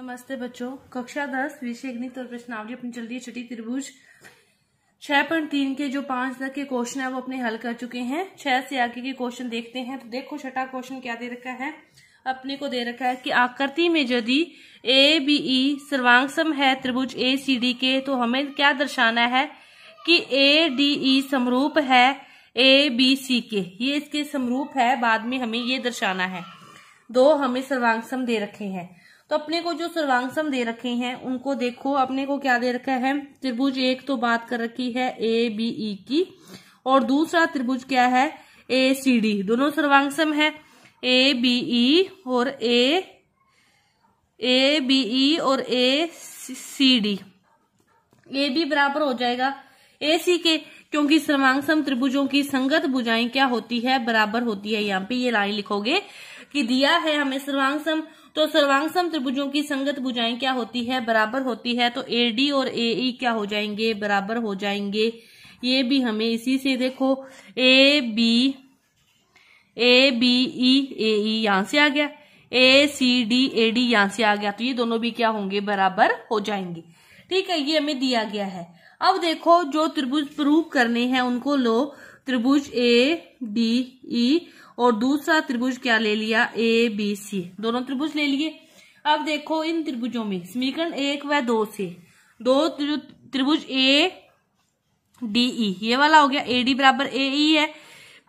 नमस्ते बच्चों। कक्षा दस विषय गणित और प्रश्नावली, अपनी चल रही है छठी त्रिभुज। छह पॉइंट तीन के जो पाँच तक के क्वेश्चन है, वो अपने हल कर चुके हैं। छह से आगे के क्वेश्चन देखते हैं। तो देखो छठा क्वेश्चन क्या दे रखा है। अपने को दे रखा है कि आकृति में यदि ए बी ई सर्वांगसम है त्रिभुज ए सी डी के तो हमें क्या दर्शाना है कि ए डी ई समरूप है ए बी सी के। ये इसके समरूप है। बाद में हमें ये दर्शाना है। दो हमें सर्वांगसम दे रखे हैं। तो अपने को जो सर्वांगसम दे रखे हैं, उनको देखो, अपने को क्या दे रखा है? त्रिभुज एक तो बात कर रखी है ए बी ई की। और दूसरा त्रिभुज क्या है? ए सी डी दोनों सर्वांगसम है। ए बी ई और ए ए बी ई और ए सी डी ए बी बराबर हो जाएगा। ए सी के, क्योंकि सर्वांगसम त्रिभुजों की संगत भुजाएँ क्या होती है? बराबर होती है। यहाँ पे ये लाइन लिखोगे। कि दिया है हमें सर्वांगसम तो सर्वांगसम त्रिभुजों की संगत भुजाएँ क्या होती है? बराबर होती है तो ए डी और ए ई क्या हो जाएँगे? बराबर हो जाएँगे। ये भी हमें इसी से देखो। ए बी ए बी ई ए ई यहाँ से आ गया। ए सी डी ए डी यहाँ से आ गया। तो ये दोनों भी क्या होंगे? बराबर हो जाएँगे। ठीक है, ये हमें दिया गया है। अब देखो, जो त्रिभुज प्रूव करने हैं उनको लो। त्रिभुज ए डी ई और दूसरा त्रिभुज क्या ले लिया? ए बी सी दोनों त्रिभुज ले लिए। अब देखो इन त्रिभुजों में, समीकरण एक व दो से। दो त्रिभुज ए डी ई ये वाला हो गया ए डी बराबर ए ई है।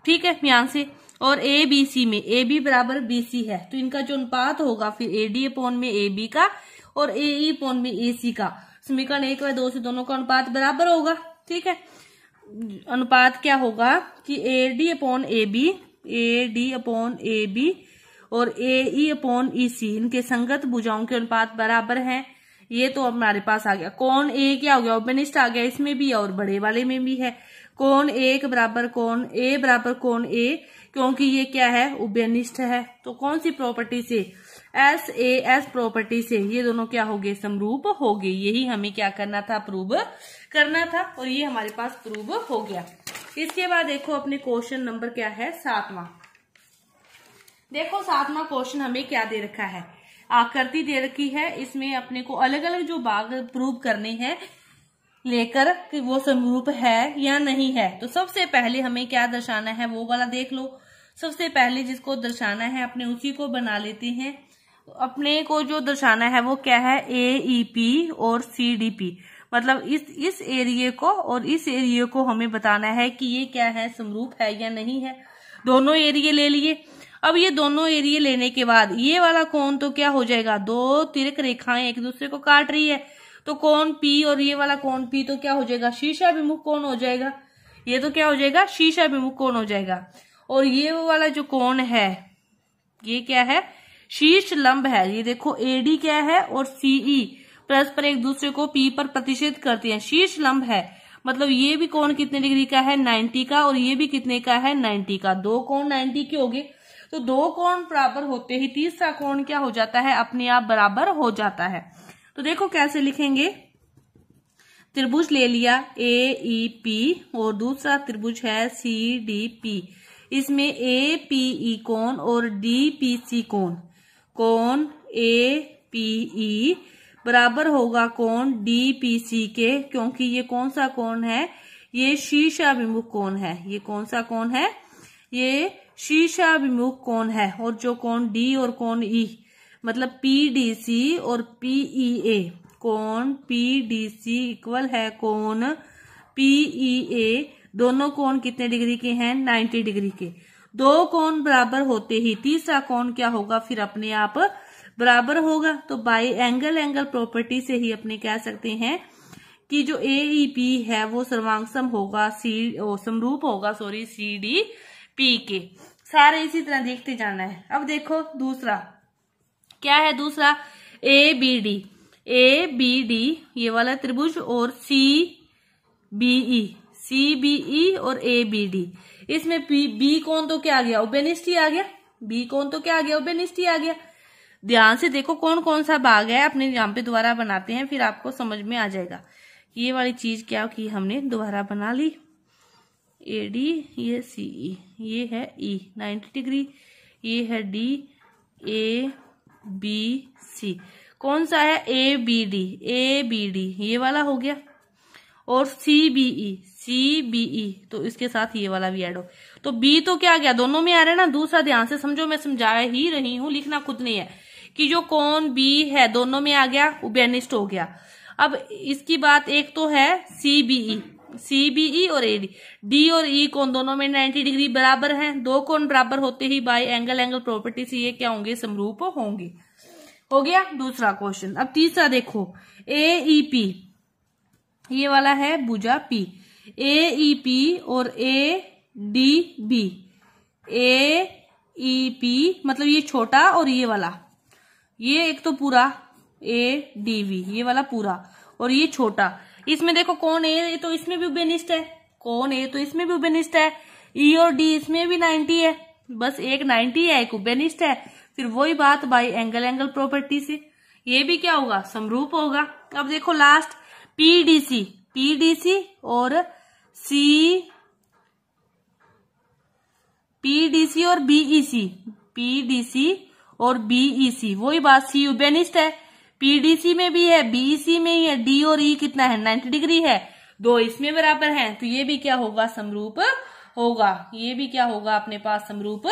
ठीक है, यहाँ से। और ए बी सी में ए बी बराबर बी सी है। तो इनका जो अनुपात होगा, फिर ए डी अपोन में ए बी का और ए ई अपोन में ए सी का। समीकरण एक व दो से दोनों का अनुपात बराबर होगा। ठीक है? अनुपात क्या होगा कि A D upon A B A D upon A B और ए ई अपॉन ई सी इनके संगत भुजाओं के अनुपात बराबर हैं। ये तो हमारे पास आ गया। कौन ए क्या हो गया? ओपनिस्ट आ गया। इसमें भी और बड़े वाले में भी है। कौन एक बराबर, कौन ए बराबर, कौन ए क्योंकि ये क्या है? उभयनिष्ठ है। तो कौन सी प्रॉपर्टी से? एस ए एस प्रॉपर्टी से। ये दोनों क्या हो गए? समरूप हो गए। यही हमें क्या करना था? प्रूव करना था। और ये हमारे पास प्रूव हो गया। इसके बाद देखो अपने क्वेश्चन नंबर क्या है? सातवां। देखो सातवां क्वेश्चन हमें क्या दे रखा है? आकृति दे रखी है। इसमें अपने को अलग अलग जो भाग प्रूव करने हैं लेकर कि वो समरूप है या नहीं है। तो सबसे पहले हमें क्या दर्शाना है? वो वाला देख लो। सबसे पहले जिसको दर्शाना है, अपने उसी को बना लेते हैं। अपने को जो दर्शाना है वो क्या है? ए ई पी और सी डी पी मतलब इस इस एरिए को और इस एरिए को हमें बताना है कि ये क्या है, समरूप है या नहीं है। दोनों एरिए ले लिए। अब ये दोनों एरिए लेने के बाद ये वाला कौन तो क्या हो जाएगा? दो तिरक रेखाएँ एक दूसरे को काट रही है। तो कौन पी और ये वाला कौन पी तो क्या हो जाएगा? शीशा विमुख कौन हो जाएगा। ये तो क्या हो जाएगा? शीशा विमुख कौन हो जाएगा। और ये वाला जो कौन है, ये क्या है? शीर्ष लंब है। ये देखो एडी क्या है और सीई परस्पर एक दूसरे को पी पर प्रतिषेध करते हैं। शीर्ष लंब है। मतलब ये भी कोण कितने डिग्री का है? 90 का और ये भी कितने का है? 90 का। दो कोण 90 के हो गए। तो दो कोण बराबर होते ही तीसरा कोण क्या हो जाता है? अपने आप बराबर हो जाता है। तो देखो कैसे लिखेंगे। त्रिभुज ले लिया। ए ई पी और दूसरा त्रिभुज है सी डी पी इसमें ए पी ई कोण और डी पी सी कोण। कोण ए पी ई बराबर होगा कोण डीपीसी के, क्योंकि ये कौन सा कोण है? ये शीशाभिमुख कोण है। ये कौन सा कोण है? ये शीशाभिमुख कोण है, और जो कोण डी और कोण ई मतलब पी पीडीसी और पीईए कोण पीडीसी इक्वल है कोण पीईए दोनों कोण कितने डिग्री के हैं? 90 डिग्री के। दो कोण बराबर होते ही तीसरा कोण क्या होगा? फिर अपने आप बराबर होगा तो बाई एंगल एंगल प्रॉपर्टी से ही अपने कह सकते हैं कि जो ए ई पी है, वो सर्वांगसम होगा सी समरूप होगा सॉरी सी डी पी के। सारे इसी तरह देखते जाना है। अब देखो दूसरा। क्या है दूसरा? A B D A B D ये वाला त्रिभुज और सी बी ई सी बी ई और ए बी डी इसमें बी कौन तो क्या आ गया? ओबेनिस्टी आ गया। बी कौन तो क्या आ गया? ओबेनिस्टी आ गया। ध्यान से देखो कौन कौन सा भाग है अपने यहाँ पे दोबारा बनाते हैं फिर आपको समझ में आ जाएगा ये वाली चीज़ क्या की हमने दोबारा बना ली। ए डी ये सी ई ये है ई e, नाइन्टी डिग्री ये है डी ए बी सी। कौन सा है? A B D A B D ये वाला हो गया। और सी बी ई सी बी ई तो इसके साथ ये वाला भी ऐड हो। तो बी तो क्या गया? दोनों में आ रहा है ना? दूसरा ध्यान से समझो मैं समझा ही रही हूँ लिखना खुद नहीं है। कि जो कौन बी है, दोनों में आ गया वो बेनिस्ट हो गया। अब इसकी बात एक तो है सी बी ई सी बी ई और ए डी डी और ई e कौन? दोनों में 90 डिग्री बराबर हैं। दो कौन बराबर होते ही बाय एंगल एंगल प्रॉपर्टी से ये क्या होंगे? समरूप होंगे। हो गया दूसरा क्वेश्चन अब तीसरा देखो। ए ई पी ये वाला है भुजा पी ए ई पी और A D B A E P मतलब ये छोटा और ये वाला। ये एक तो पूरा ए डी वी ये वाला पूरा, और ये छोटा। इसमें देखो कौन ए तो इसमें भी बेनिस्ट है। कौन ए तो इसमें भी बेनिस्ट है। ई e और डी इसमें भी नाइन्टी है। बस एक नाइन्टी है, एक बेनिस्ट है। फिर वही बात बाई एंगल एंगल प्रॉपर्टी से। ये भी क्या होगा? समरूप होगा। अब देखो लास्ट पीडीसी पीडीसी और सी पीडीसी और बीईसी पीडीसी और बीईसी वही बात सी यूबेनिस्ट है। पीडीसी में भी है बीईसी में ही है। डी और ई e कितना है? 90 डिग्री है। दो इसमें बराबर है। तो ये भी क्या होगा? समरूप होगा। ये भी क्या होगा? अपने पास समरूप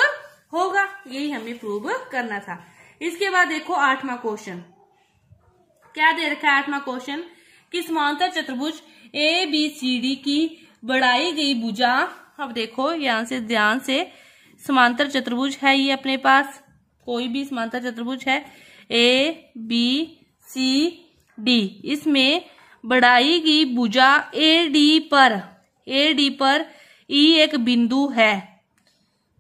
होगा। यही हमें प्रूव करना था। इसके बाद देखो आठवां क्वेश्चन क्या दे रखा है आठवां क्वेश्चन कि समांतर चतुर्भुज ए बी सी डी की बढ़ाई गई भुजा। अब देखो, यहाँ से ध्यान से समांतर चतुर्भुज है ये अपने पास। कोई भी समांतर चतुर्भुज है? ए बी सी डी इसमें बढ़ाई गई भुजा ए डी पर ए डी पर ई एक बिंदु है।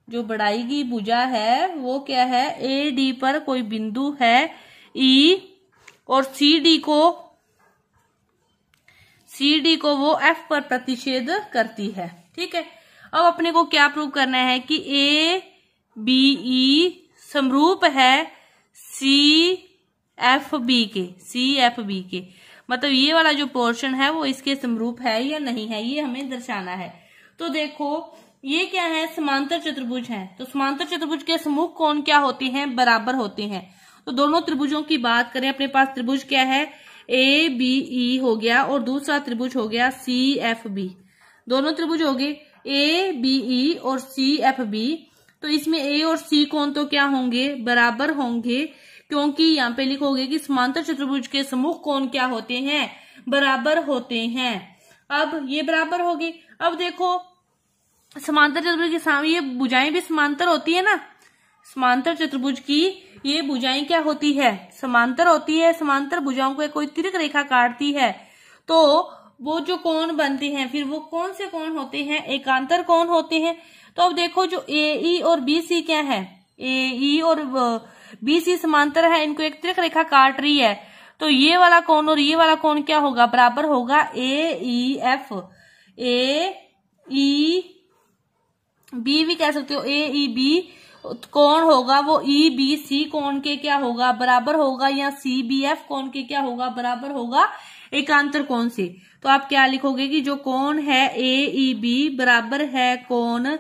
जो बढ़ाई गई भुजा है, वो क्या है? ए डी पर कोई बिंदु है ई और सी डी को सी डी को वो एफ़ पर प्रतिषेध करती है। ठीक है? अब अपने को क्या प्रूव करना है कि ए बी ई समरूप है सी एफ़ बी के सी एफ़ बी के। मतलब ये वाला जो पोर्शन है, वो इसके समरूप है या नहीं है, ये हमें दर्शाना है। तो देखो, ये क्या है? समांतर चतुर्भुज है। तो समांतर चतुर्भुज के समूह कौन क्या होते हैं? बराबर होते हैं। तो दोनों त्रिभुजों की बात करें, अपने पास त्रिभुज क्या है? ए बी ई हो गया और दूसरा त्रिभुज हो गया सी एफ़ बी दोनों त्रिभुज हो गए ए बी ई और सी एफ़ बी तो इसमें ए और सी कौन तो क्या होंगे? बराबर होंगे, क्योंकि यहाँ पे लिखोगे कि समांतर चतुर्भुज के समूह कौन क्या होते हैं? बराबर होते हैं। अब ये बराबर होगी अब देखो, समांतर चतुर्भुज के सामने ये भुजाएँ भी समांतर होती है ना? समांतर चतुर्भुज की ये भुजाएँ क्या होती है? समांतर होती है, समांतर भुजाओं को कोई तिरक रेखा काटती है। तो वो जो कौन बनते हैं, फिर वो कौन से कौन होते हैं, एकांतर कौन होते हैं? तो अब देखो जो ए ई और बी सी क्या है? ए ई और बी सी समांतर है, इनको एक तिरक रेखा काट रही है। तो ये वाला कौन और ये वाला कौन क्या होगा? बराबर होगा ए E F A E B भी कह सकते हो। ए ई बी कौन होगा? वो ई बी सी कौन के क्या होगा? बराबर होगा या सी बी एफ़ कौन के क्या होगा? बराबर होगा एकांतर कौन से? तो आप क्या लिखोगे कि जो कौन है ए ई बी बराबर है कौन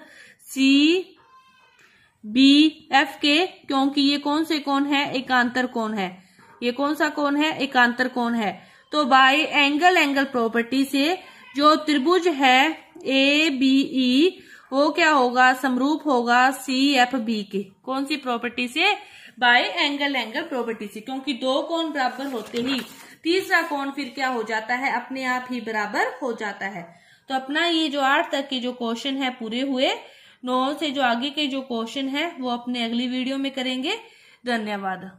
सी बी एफ़ के क्योंकि ये कौन से कौन है? एकांतर कौन है? ये कौन सा कौन है? एकांतर कौन है? तो बाय एंगल एंगल प्रॉपर्टी से जो त्रिभुज है ए बी ई वो क्या होगा? समरूप होगा सी एफ़ बी के। कौन सी प्रॉपर्टी से? बाय एंगल एंगल प्रॉपर्टी से। क्योंकि दो कोण बराबर होते ही तीसरा कोण फिर क्या हो जाता है? अपने आप ही बराबर हो जाता है। तो अपना ये जो आठ तक के जो क्वेश्चन है पूरे हुए, नौ से जो आगे के जो क्वेश्चन है, वो अपने अगली वीडियो में करेंगे। धन्यवाद।